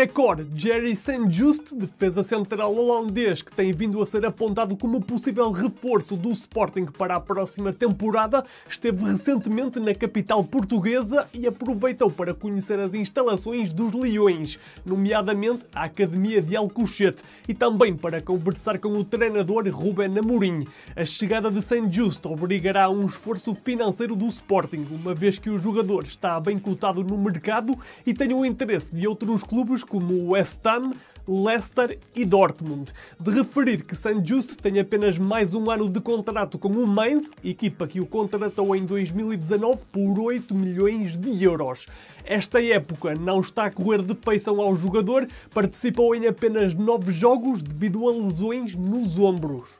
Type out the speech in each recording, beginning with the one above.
Record, Jerry St. Just, defesa central holandês que tem vindo a ser apontado como possível reforço do Sporting para a próxima temporada, esteve recentemente na capital portuguesa e aproveitou para conhecer as instalações dos Leões, nomeadamente a Academia de Alcochete, e também para conversar com o treinador Ruben Amorim. A chegada de St. Just obrigará a um esforço financeiro do Sporting, uma vez que o jogador está bem cotado no mercado e tem o interesse de outros clubes como West Ham, Leicester e Dortmund. De referir que St. Just tem apenas mais um ano de contrato com o Mainz, equipa que o contratou em 2019 por 8 milhões de euros. Esta época não está a correr de feição ao jogador, participou em apenas 9 jogos devido a lesões nos ombros.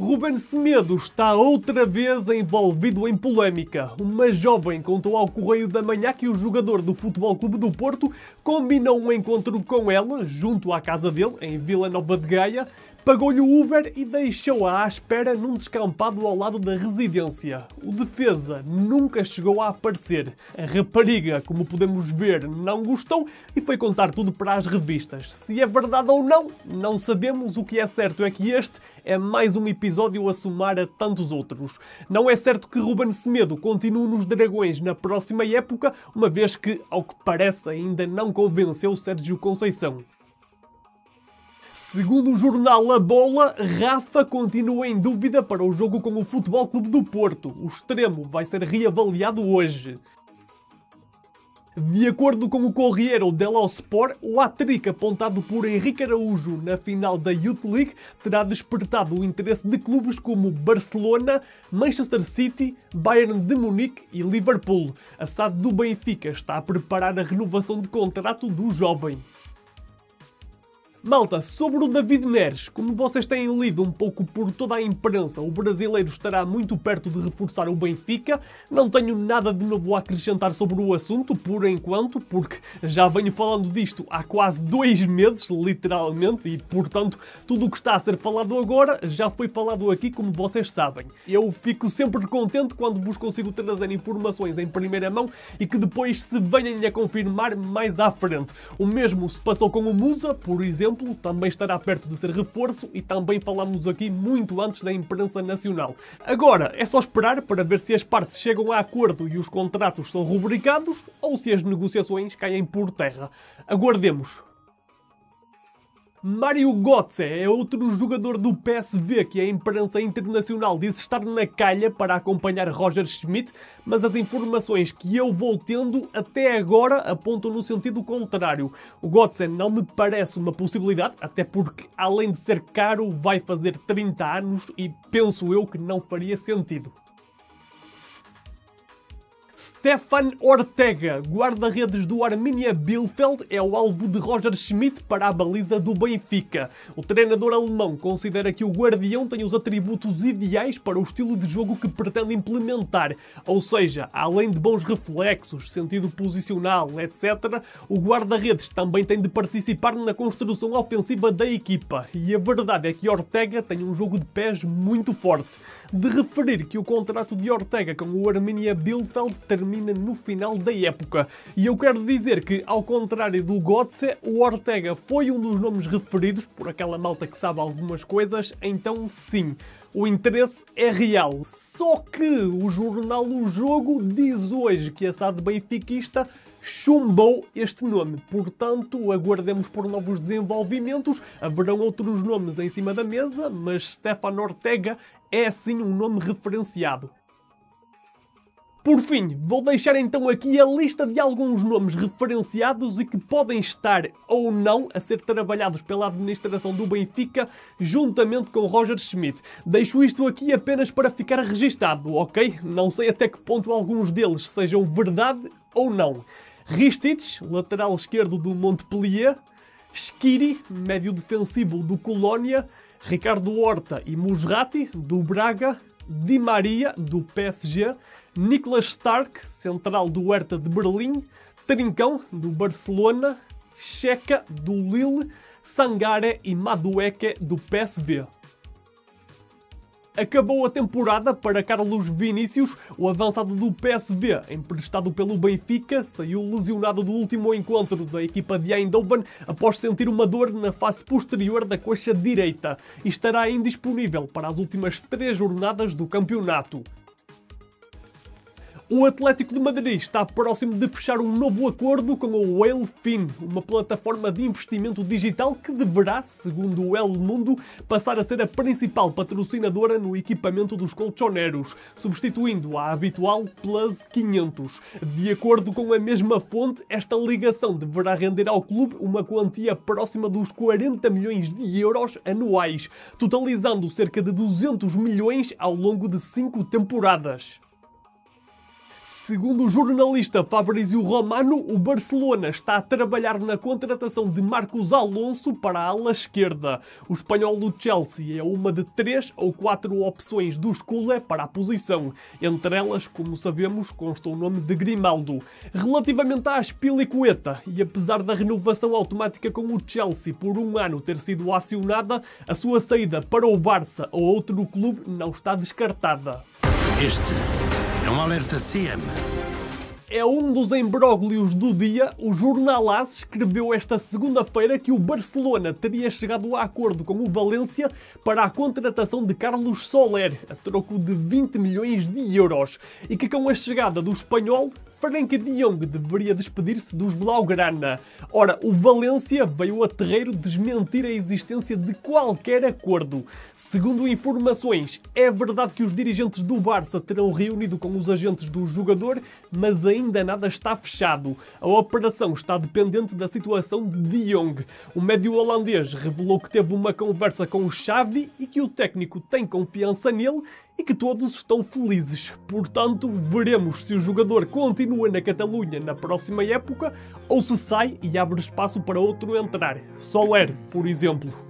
Ruben Semedo está outra vez envolvido em polémica. Uma jovem contou ao Correio da Manhã que o jogador do Futebol Clube do Porto combinou um encontro com ela, junto à casa dele, em Vila Nova de Gaia, Pagou-lhe o Uber e deixou-a à espera num descampado ao lado da residência. O defesa nunca chegou a aparecer. A rapariga, como podemos ver, não gostou e foi contar tudo para as revistas. Se é verdade ou não, não sabemos. O que é certo é que este é mais um episódio a somar a tantos outros. Não é certo que Ruben Semedo continue nos Dragões na próxima época, uma vez que, ao que parece, ainda não convenceu Sérgio Conceição. Segundo o jornal A Bola, Rafa continua em dúvida para o jogo com o Futebol Clube do Porto. O extremo vai ser reavaliado hoje. De acordo com o Corriere dello Sport, o hat-trick apontado por Henrique Araújo na final da Youth League terá despertado o interesse de clubes como Barcelona, Manchester City, Bayern de Munique e Liverpool. A SAD do Benfica está a preparar a renovação de contrato do jovem. Malta, sobre o David Neres, como vocês têm lido um pouco por toda a imprensa, o brasileiro estará muito perto de reforçar o Benfica. Não tenho nada de novo a acrescentar sobre o assunto, por enquanto, porque já venho falando disto há quase dois meses, literalmente, e portanto, tudo o que está a ser falado agora já foi falado aqui, como vocês sabem. Eu fico sempre contente quando vos consigo trazer informações em primeira mão e que depois se venham a confirmar mais à frente. O mesmo se passou com o Musa, por exemplo exemplo, também estará perto de ser reforço e também falamos aqui muito antes da imprensa nacional. Agora, é só esperar para ver se as partes chegam a acordo e os contratos são rubricados ou se as negociações caem por terra. Aguardemos. Mário Götze é outro jogador do PSV que a imprensa internacional disse estar na calha para acompanhar Roger Schmidt, mas as informações que eu vou tendo até agora apontam no sentido contrário. O Götze não me parece uma possibilidade, até porque além de ser caro vai fazer 30 anos e penso eu que não faria sentido. Stefan Ortega, guarda-redes do Arminia Bielefeld, é o alvo de Roger Schmidt para a baliza do Benfica. O treinador alemão considera que o guardião tem os atributos ideais para o estilo de jogo que pretende implementar. Ou seja, além de bons reflexos, sentido posicional, etc., o guarda-redes também tem de participar na construção ofensiva da equipa. E a verdade é que Ortega tem um jogo de pés muito forte. De referir que o contrato de Ortega com o Arminia Bielefeld termina termina no final da época. E eu quero dizer que, ao contrário do Gotze, o Ortega foi um dos nomes referidos por aquela malta que sabe algumas coisas, então sim. O interesse é real. Só que o jornal O Jogo diz hoje que a SAD benfiquista chumbou este nome. Portanto, aguardemos por novos desenvolvimentos. Haverão outros nomes em cima da mesa, mas Stefan Ortega é sim um nome referenciado. Por fim, vou deixar então aqui a lista de alguns nomes referenciados e que podem estar ou não a ser trabalhados pela administração do Benfica juntamente com Roger Schmidt. Deixo isto aqui apenas para ficar registado, ok? Não sei até que ponto alguns deles sejam verdade ou não. Ristich, lateral esquerdo do Montpellier, Skiri, médio defensivo do Colónia, Ricardo Horta e Musrati, do Braga, Di Maria, do PSG, Nicolas Stark, central do Hertha de Berlim, Trincão, do Barcelona, Checa, do Lille, Sangare e Madueke, do PSV. Acabou a temporada para Carlos Vinícius, o avançado do PSV, emprestado pelo Benfica, saiu lesionado do último encontro da equipa de Eindhoven após sentir uma dor na face posterior da coxa direita e estará indisponível para as últimas três jornadas do campeonato. O Atlético de Madrid está próximo de fechar um novo acordo com o Whalefin, uma plataforma de investimento digital que deverá, segundo o El Mundo, passar a ser a principal patrocinadora no equipamento dos colchoneros, substituindo a habitual Plus 500. De acordo com a mesma fonte, esta ligação deverá render ao clube uma quantia próxima dos 40 milhões de euros anuais, totalizando cerca de 200 milhões ao longo de cinco temporadas. Segundo o jornalista Fabrizio Romano, o Barcelona está a trabalhar na contratação de Marcos Alonso para a ala esquerda. O espanhol do Chelsea é uma de três ou quatro opções do Escula para a posição. Entre elas, como sabemos, consta o nome de Grimaldo. Relativamente à Aspilicueta, e apesar da renovação automática com o Chelsea por um ano ter sido acionada, a sua saída para o Barça ou outro clube não está descartada. Este um alerta CM. É um dos embróglios do dia. O jornal AS escreveu esta segunda-feira que o Barcelona teria chegado a acordo com o Valência para a contratação de Carlos Soler, a troco de 20 milhões de euros, e que com a chegada do espanhol Frank de Jong deveria despedir-se dos Blaugrana. Ora, o Valência veio a terreiro desmentir a existência de qualquer acordo. Segundo informações, é verdade que os dirigentes do Barça terão reunido com os agentes do jogador, mas ainda nada está fechado. A operação está dependente da situação de De Jong. O médio holandês revelou que teve uma conversa com o Xavi e que o técnico tem confiança nele e que todos estão felizes. Portanto, veremos se o jogador continua na Catalunha na próxima época ou se sai e abre espaço para outro entrar. Soler, por exemplo.